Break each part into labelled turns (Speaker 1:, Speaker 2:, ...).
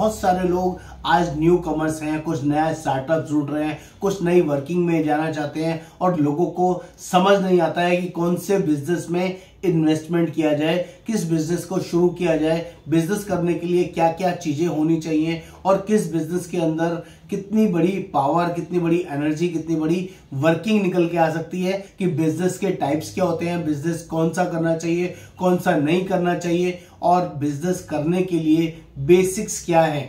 Speaker 1: बहुत सारे लोग आज न्यू कमर्स हैं, कुछ नया स्टार्टअप जुड़ रहे हैं, कुछ नई वर्किंग में जाना चाहते हैं और लोगों को समझ नहीं आता है कि कौन से बिज़नेस में इन्वेस्टमेंट किया जाए, किस बिज़नेस को शुरू किया जाए बिज़नेस करने के लिए क्या क्या चीज़ें होनी चाहिए और किस बिज़नेस के अंदर कितनी बड़ी पावर कितनी बड़ी एनर्जी कितनी बड़ी वर्किंग निकल के आ सकती है, कि बिज़नेस के टाइप्स क्या होते हैं बिज़नेस कौन सा करना चाहिए, कौन सा नहीं करना चाहिए और बिज़नेस करने के लिए बेसिक्स क्या है?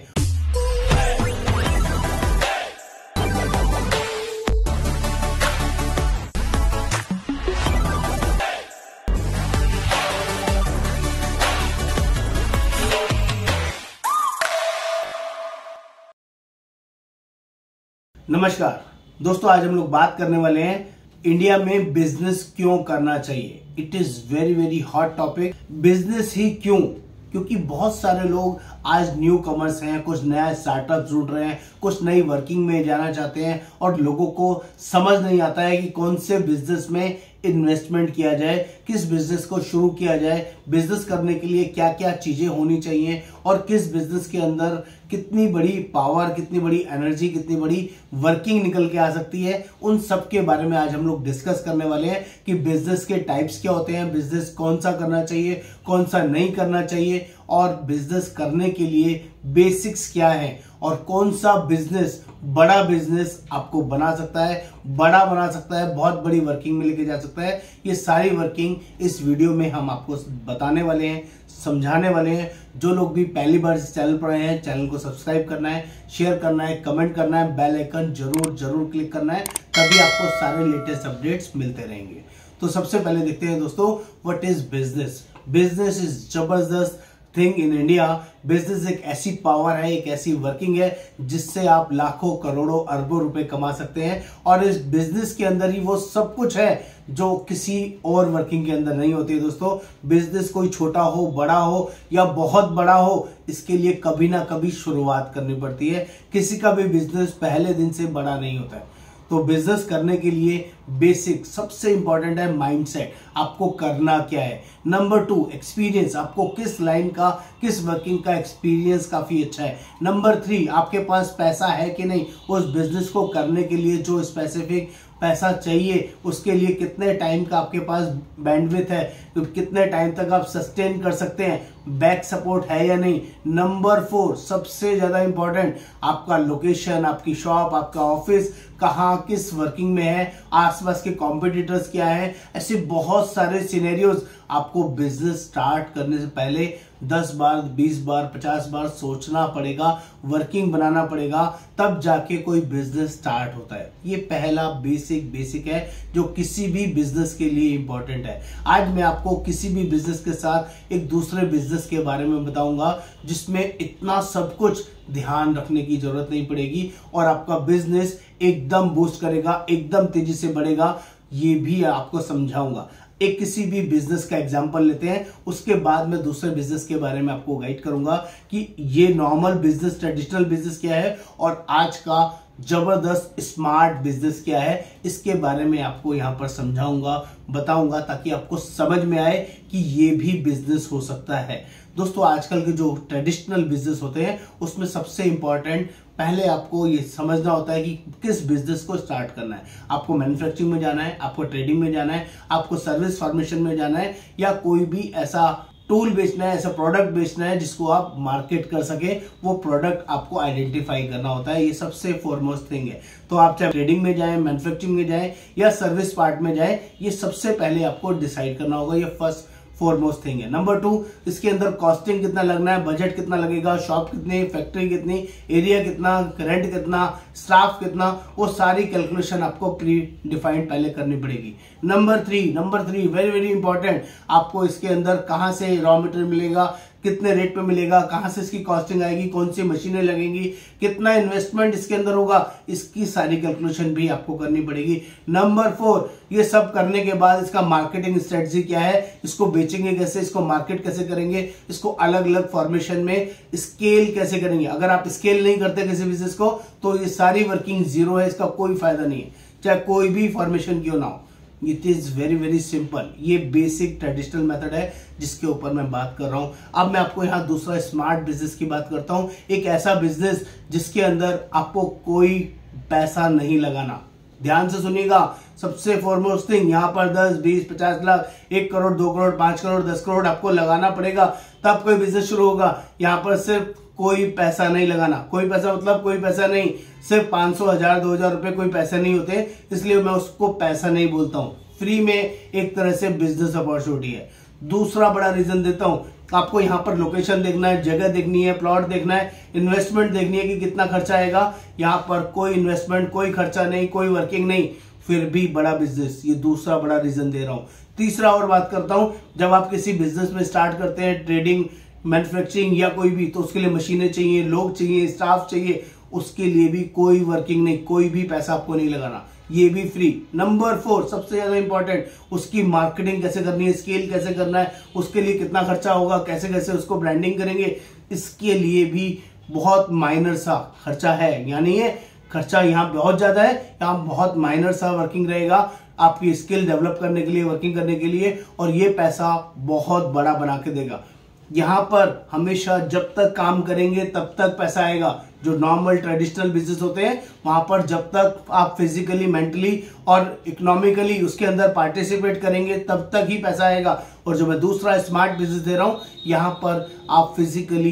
Speaker 1: नमस्कार। दोस्तों, आज हम लोग बात करने वाले हैं इंडिया में बिज़नेस क्यों करना चाहिए? It is very very hot topic business ही क्यों? क्योंकि बहुत सारे लोग आज न्यू कमर्स हैं, कुछ नया स्टार्टअप जुड़ रहे हैं, कुछ नई वर्किंग में जाना चाहते हैं और लोगों को समझ नहीं आता है कि कौन से बिज़नेस में इन्वेस्टमेंट किया जाए, किस बिज़नेस को शुरू किया जाए बिज़नेस करने के लिए क्या क्या चीज़ें होनी चाहिए और किस बिज़नेस के अंदर कितनी बड़ी पावर कितनी बड़ी एनर्जी कितनी बड़ी वर्किंग निकल के आ सकती है, उन सब के बारे में आज हम लोग डिस्कस करने वाले हैं कि बिज़नेस के टाइप्स क्या होते हैं बिज़नेस कौन सा करना चाहिए, कौन सा नहीं करना चाहिए, और बिज़नेस करने के लिए बेसिक्स क्या है, और कौन सा बिज़नेस बड़ा बिज़नेस आपको बना सकता है, बड़ा बना सकता है, बहुत बड़ी वर्किंग में लेके जा सकता है, ये सारी वर्किंग इस वीडियो में हम आपको बताने वाले हैं। समझाने वाले हैं। जो लोग भी पहली बार इस चैनल पर आए हैं चैनल को सब्सक्राइब करना है शेयर करना है कमेंट करना है बेल आइकन ज़रूर ज़रूर क्लिक करना है, तभी आपको सारे लेटेस्ट अपडेट्स मिलते रहेंगे। तो सबसे पहले देखते हैं दोस्तों what is business business is ज़बरदस्त थिंग इन इंडिया बिज़नेस एक ऐसी पावर है, एक ऐसी वर्किंग है, जिससे आप लाखों, करोड़ों, अरबों रुपए कमा सकते हैं। और इस बिज़नेस के अंदर ही वो सब कुछ है जो किसी और वर्किंग के अंदर नहीं होती है दोस्तों। बिज़नेस कोई छोटा हो, बड़ा हो या बहुत बड़ा हो, इसके लिए कभी ना कभी शुरुआत करनी पड़ती है। किसी का भी बिज़नेस पहले दिन से बड़ा नहीं होता है। तो बिज़नेस करने के लिए बेसिक सबसे इंपॉर्टेंट है माइंडसेट आपको करना क्या है? नंबर टू एक्सपीरियंस आपको किस लाइन का, किस वर्किंग का एक्सपीरियंस काफ़ी अच्छा है? नंबर थ्री आपके पास पैसा है कि नहीं? उस बिज़नेस को करने के लिए जो स्पेसिफिक पैसा चाहिए, उसके लिए कितने टाइम का आपके पास बैंडविथ है? तो कितने टाइम तक आप सस्टेन कर सकते हैं? बैक सपोर्ट है या नहीं? नंबर फोर सबसे ज़्यादा इंपॉर्टेंट आपका लोकेशन आपकी शॉप आपका ऑफ़िस कहाँ, किस वर्किंग में है? आसपास के कॉम्पिटिटर्स क्या है? ऐसे बहुत सारे सिनेरियोज आपको बिज़नेस स्टार्ट करने से पहले 10 बार 20 बार 50 बार सोचना पड़ेगा वर्किंग बनाना पड़ेगा, तब जाके कोई बिज़नेस स्टार्ट होता है। ये पहला बेसिक बेसिक है जो किसी भी बिज़नेस के लिए इंपॉर्टेंट है। आज मैं आपको किसी भी बिज़नेस के साथ एक दूसरे बिज़नेस के बारे में बताऊँगा जिसमें इतना सब कुछ ध्यान रखने की ज़रूरत नहीं पड़ेगी और आपका बिज़नेस एकदम बूस्ट करेगा, एकदम तेज़ी से बढ़ेगा, ये भी आपको समझाऊँगा। एक किसी भी बिज़नेस का एग्ज़ाम्पल लेते हैं, उसके बाद में दूसरे बिज़नेस के बारे में आपको गाइड करूँगा कि ये नॉर्मल बिज़नेस ट्रेडिशनल बिज़नेस क्या है और आज का ज़बरदस्त स्मार्ट बिज़नेस क्या है, इसके बारे में आपको यहाँ पर समझाऊँगा, बताऊँगा, ताकि आपको समझ में आए कि ये भी बिज़नेस हो सकता है। दोस्तों, आजकल के जो ट्रेडिशनल बिज़नेस होते हैं, उसमें सबसे इंपॉर्टेंट पहले आपको ये समझना होता है कि किस बिज़नेस को स्टार्ट करना है। आपको मैन्युफैक्चरिंग में जाना है, आपको ट्रेडिंग में जाना है, आपको सर्विस फॉर्मेशन में जाना है, या कोई भी ऐसा टूल बेचना है, ऐसा प्रोडक्ट बेचना है जिसको आप मार्केट कर सके, वो प्रोडक्ट आपको आइडेंटिफाई करना होता है, ये सबसे फॉरमोस्ट थिंग है। तो आप चाहे ट्रेडिंग में जाए मैन्युफैक्चरिंग में जाए या सर्विस पार्ट में जाए, ये सबसे पहले आपको डिसाइड करना होगा, ये फ़र्स्ट फोरमोस्ट थिंग है. नंबर टू इसके अंदर कॉस्टिंग कितना लगना है बजट कितना लगेगा शॉप कितनी फैक्ट्री कितनी एरिया कितना रेंट कितना स्टाफ कितना, वो सारी कैलकुलेशन आपको प्री डिफाइंड पहले करनी पड़ेगी. Number three number three very very important आपको इसके अंदर कहाँ से रॉ मटेरियल मिलेगा कितने रेट पे मिलेगा, कहाँ से इसकी कॉस्टिंग आएगी, कौन सी मशीनें लगेंगी, कितना इन्वेस्टमेंट इसके अंदर होगा, इसकी सारी कैलकुलेशन भी आपको करनी पड़ेगी। नंबर फोर ये सब करने के बाद इसका मार्केटिंग स्ट्रेटजी क्या है, इसको बेचेंगे कैसे, इसको मार्केट कैसे करेंगे, इसको अलग अलग फॉर्मेशन में स्केल कैसे करेंगे। अगर आप स्केल नहीं करते किसी बिज़नेस को तो ये सारी वर्किंग ज़ीरो है, इसका कोई फ़ायदा नहीं है, चाहे कोई भी फॉर्मेशन क्यों ना हो। It is very very simple ये बेसिक ट्रेडिशनल मेथड है जिसके ऊपर मैं बात कर रहा हूँ। अब मैं आपको यहाँ दूसरा स्मार्ट बिज़नेस की बात करता हूँ। एक ऐसा बिज़नेस जिसके अंदर आपको कोई पैसा नहीं लगाना। ध्यान से सुनिएगा। सबसे फॉरमोस्ट थिंग यहाँ पर 10, 20, 50 लाख एक करोड़ दो करोड़ पाँच करोड़ दस करोड़ आपको लगाना पड़ेगा। तब कोई बिज़नेस शुरू होगा। यहाँ पर सिर्फ़ कोई पैसा नहीं लगाना। कोई पैसा मतलब कोई पैसा नहीं। सिर्फ़ पाँच सौ, हज़ार, दो हज़ार रुपए कोई पैसे नहीं होते, इसलिए मैं उसको पैसा नहीं बोलता हूँ। फ्री में एक तरह से बिज़नेस अपॉर्चुनिटी है। दूसरा बड़ा रीजन देता हूँ, आपको यहाँ पर लोकेशन देखना है, जगह देखनी है प्लॉट देखना है इन्वेस्टमेंट देखनी है कि कितना खर्चा आएगा। यहाँ पर कोई इन्वेस्टमेंट कोई खर्चा नहीं, कोई वर्किंग नहीं। फिर भी बड़ा बिज़नेस ये दूसरा बड़ा रीजन दे रहा हूँ। तीसरा और बात करता हूँ, जब आप किसी बिज़नेस में स्टार्ट करते हैं ट्रेडिंग मैन्युफैक्चरिंग या कोई भी तो उसके लिए मशीनें चाहिए, लोग चाहिए स्टाफ चाहिए, उसके लिए भी कोई वर्किंग नहीं, कोई भी पैसा आपको नहीं लगाना। ये भी फ्री नंबर फोर सबसे ज़्यादा इंपॉर्टेंट उसकी मार्केटिंग कैसे करनी है स्केल कैसे करना है, उसके लिए कितना खर्चा होगा, कैसे कैसे उसको ब्रांडिंग करेंगे, इसके लिए भी बहुत माइनर सा खर्चा है। यानी ये खर्चा यहाँ बहुत ज़्यादा है, यहाँ बहुत माइनर सा वर्किंग रहेगा आपकी स्किल डेवलप करने के लिए वर्किंग करने के लिए, और ये पैसा बहुत बड़ा बना के देगा। यहाँ पर हमेशा जब तक काम करेंगे तब तक पैसा आएगा। जो नॉर्मल ट्रेडिशनल बिज़नेस होते हैं, वहाँ पर जब तक आप फिजिकली मेंटली और इकोनॉमिकली उसके अंदर पार्टिसिपेट करेंगे, तब तक ही पैसा आएगा। और जो मैं दूसरा स्मार्ट बिज़नेस दे रहा हूँ, यहाँ पर आप फिजिकली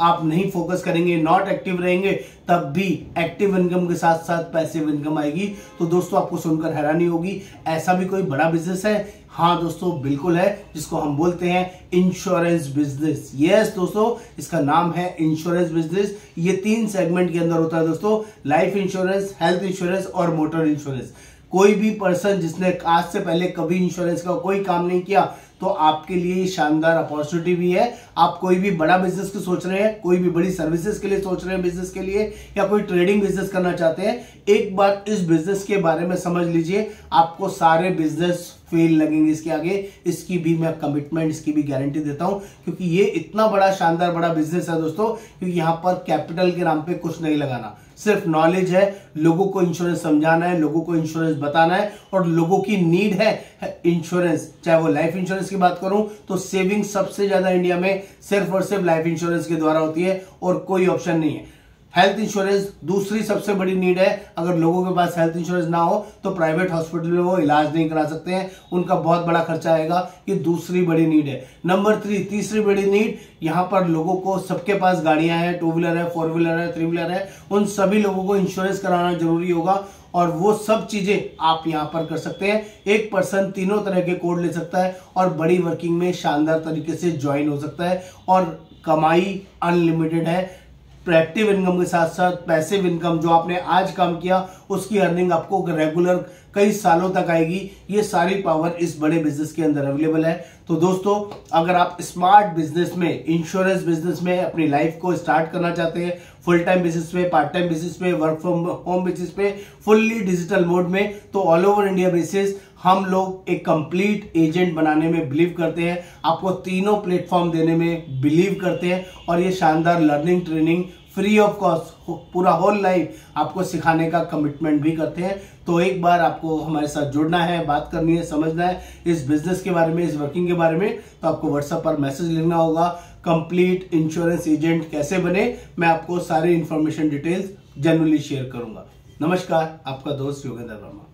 Speaker 1: आप नहीं फोकस करेंगे नॉट एक्टिव रहेंगे, तब भी एक्टिव इनकम के साथ साथ पैसिव इनकम आएगी। तो दोस्तों, आपको सुनकर हैरानी होगी, ऐसा भी कोई बड़ा बिज़नेस है? हाँ दोस्तों, बिल्कुल है, जिसको हम बोलते हैं इंश्योरेंस बिज़नेस यस दोस्तों, इसका नाम है इंश्योरेंस बिज़नेस ये तीन सेगमेंट के अंदर होता है दोस्तों लाइफ इंश्योरेंस हेल्थ इंश्योरेंस और मोटर इंश्योरेंस कोई भी पर्सन जिसने आज से पहले कभी इंश्योरेंस का कोई काम नहीं किया तो आपके लिए शानदार अपॉर्चुनिटी भी है। आप कोई भी बड़ा बिज़नेस की सोच रहे हैं, कोई भी बड़ी सर्विसेज़ के लिए सोच रहे हैं बिज़नेस के लिए, या कोई ट्रेडिंग बिज़नेस करना चाहते हैं, एक बार इस बिज़नेस के बारे में समझ लीजिए, आपको सारे बिज़नेस फेल लगेंगे इसके आगे। इसकी भी मैं कमिटमेंट इसकी भी गारंटी देता हूँ, क्योंकि ये इतना बड़ा, शानदार, बड़ा बिज़नेस है दोस्तों क्योंकि यहाँ पर कैपिटल के नाम पे कुछ नहीं लगाना। सिर्फ़ नॉलेज है, लोगों को इंश्योरेंस समझाना है, लोगों को इंश्योरेंस बताना है, और लोगों की नीड है इंश्योरेंस चाहे वो लाइफ इंश्योरेंस की बात करूँ तो सेविंग सबसे ज़्यादा इंडिया में सिर्फ़ और सिर्फ़ लाइफ इंश्योरेंस के द्वारा होती है, और कोई ऑप्शन नहीं है। हेल्थ इंश्योरेंस दूसरी सबसे बड़ी नीड है। अगर लोगों के पास हेल्थ इंश्योरेंस ना हो तो प्राइवेट हॉस्पिटल में वो इलाज नहीं करा सकते हैं। उनका बहुत बड़ा खर्चा आएगा। ये दूसरी बड़ी नीड है। नंबर थ्री तीसरी बड़ी नीड यहाँ पर लोगों को सबके पास गाड़ियाँ हैं टू व्हीलर है फोर व्हीलर है थ्री व्हीलर है, उन सभी लोगों को इंश्योरेंस कराना ज़रूरी होगा और वो सब चीज़ें आप यहाँ पर कर सकते हैं। एक पर्सन तीनों तरह के कोड ले सकता है और बड़ी वर्किंग में शानदार तरीके से ज्वाइन हो सकता है और कमाई अनलिमिटेड है। एक्टिव इनकम के साथ साथ पैसिव इनकम जो आपने आज काम किया, उसकी अर्निंग आपको रेगुलर कई सालों तक आएगी। ये सारी पावर इस बड़े बिज़नेस के अंदर अवेलेबल है। तो दोस्तों, अगर आप स्मार्ट बिज़नेस में इंश्योरेंस बिज़नेस में अपनी लाइफ को स्टार्ट करना चाहते हैं फुल टाइम बेसिस पे पार्ट टाइम बेसिस पे वर्क फ्रॉम होम बेसिस पे फुल्ली डिजिटल मोड में तो ऑल ओवर इंडिया बेसिस हम लोग एक कंप्लीट एजेंट बनाने में बिलीव करते हैं। आपको तीनों प्लेटफॉर्म देने में बिलीव करते हैं। और ये शानदार learning training free of cost पूरा होल लाइफ आपको सिखाने का कमिटमेंट भी करते हैं। तो एक बार आपको हमारे साथ जुड़ना है, बात करनी है, समझना है, इस बिज़नेस के बारे में, इस वर्किंग के बारे में तो आपको व्हाट्सएप पर मैसेज लिखना होगा। कंप्लीट इंश्योरेंस एजेंट कैसे बने, मैं आपको सारी इंफॉर्मेशन डिटेल्स जनरली शेयर करूँगा। नमस्कार, आपका दोस्त योगेंद्र वर्मा.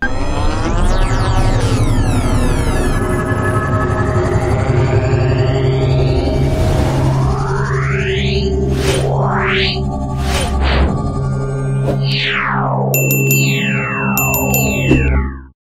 Speaker 2: Yeah.